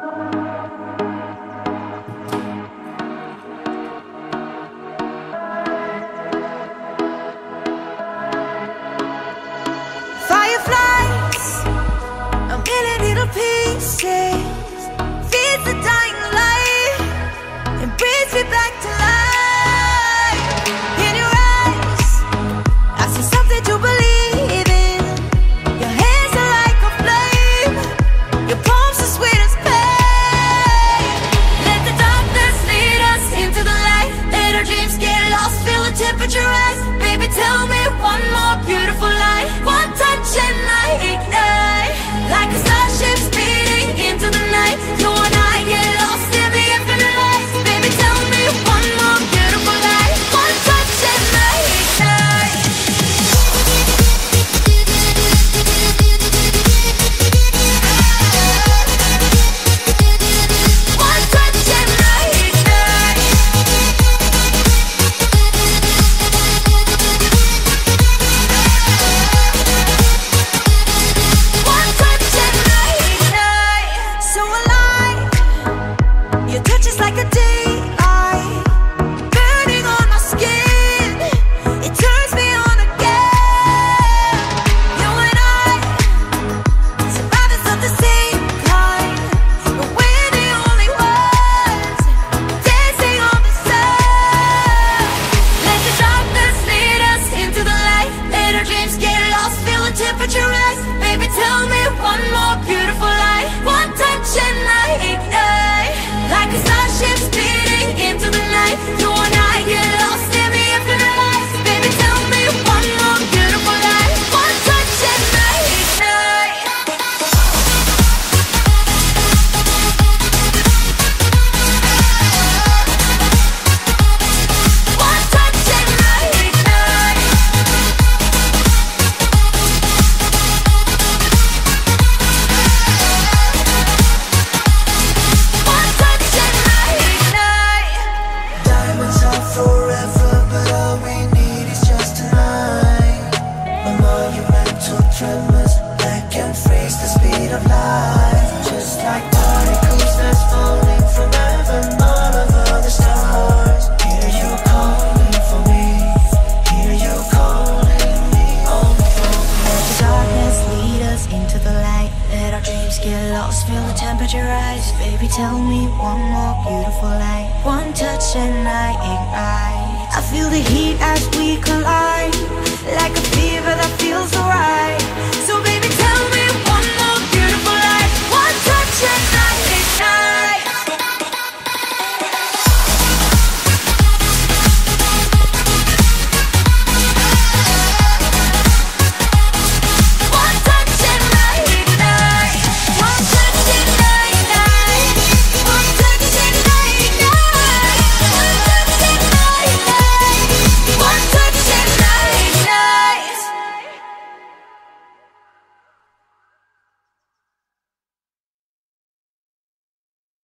Música To tremors that can freeze the speed of light. Just like particles that's falling from heaven all over the stars. Hear you calling for me, hear you calling me on the phone. Let the darkness lead us into the light. Let our dreams get lost, feel the temperature rise. Baby, tell me one more beautiful light. One touch and I ignite. I feel the heat as